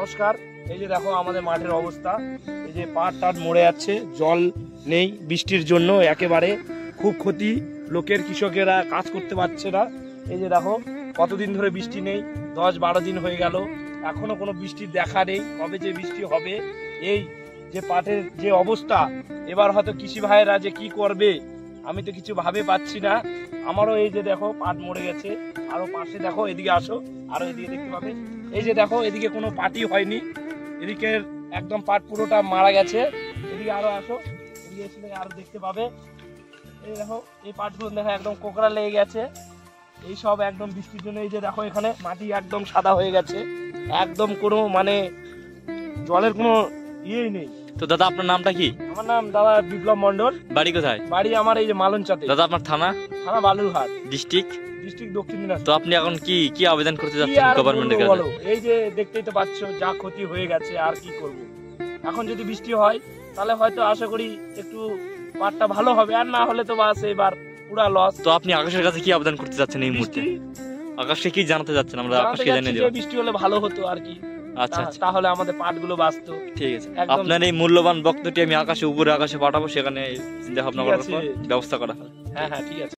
নমস্কার। এই যে দেখো আমাদের মাঠের অবস্থা। এই যে পাট টাট মরে যাচ্ছে, জল নেই বৃষ্টির জন্য একেবারে। খুব ক্ষতি, লোকের কৃষকেরা কাজ করতে পারছে না। এই যে দেখো, কতদিন ধরে বৃষ্টি নেই, দশ বারো দিন হয়ে গেল। এখনও কোনো বৃষ্টির দেখা নেই, কবে যে বৃষ্টি হবে, এই যে পাটের যে অবস্থা, এবার হয়তো কৃষি ভাইয়েরা যে কি করবে, আমি তো কিছু ভাবে পাচ্ছি না। আমারও এই যে দেখো, পাট মরে গেছে। আরও পাশে দেখো, এদিকে আসো, আরও এদিকে দেখতে পাবে। এই যে দেখো, এদিকে কোনো পাটি হয়নি। এদিকে একদম পাট পুরোটা মারা গেছে। এদিকে আরও আসো। এদিকে এসে আরও দেখতে পাবে। এই দেখো, এই পাটগুলো দেখো, একদম কোকড়া লেগে গেছে। এই সব একদম বৃষ্টির জন্য, এই যে দেখো, এখানে মাটি একদম সাদা হয়ে গেছে। একদম কোনো মানে জলের কোনো ইয়েই নেই। তো দাদা আপনার নামটা কি? আমার নাম দাদা বিপ্লব মন্ডল বাড়ি কোথায়? বাড়ি আমার এই যে দাদা আপনার থানা? থানা বালুরঘাট। ডিস্ট্রিক্ট? ডিস্ট্রিক্ট দক্ষিণ দিনাজপুর। তো আপনি এখন কি কি আবেদন করতে যাচ্ছেন গভর্নমেন্টের কাছে? এই যে দেখতেই তো পাচ্ছ যা ক্ষতি হয়ে গেছে আর কি করব? এখন যদি বৃষ্টি হয় তাহলে হয়তো আশা করি একটু পাটটা ভালো হবে আর না হলে তো বাস এবার পুরা লস তো আপনি আকাশের কাছে কি আবেদন করতে যাচ্ছেন এই মুহূর্তে? আকাশকে কি জানাতে যাচ্ছেন আমরা? আকাশকে জানিয়ে বৃষ্টি হলে ভালো হতো আর কি। আচ্ছা আচ্ছা। তাহলে আমাদের পাটগুলো বাঁচতো। ঠিক আছে। আপনার এই মূল্যবান বক্তটি আমি আকাশে উপরে আকাশে পাঠাবো সেখানে চিন্তা ভাবনা করার। পর ব্যবস্থা করা হবে। হ্যাঁ হ্যাঁ ঠিক আছে।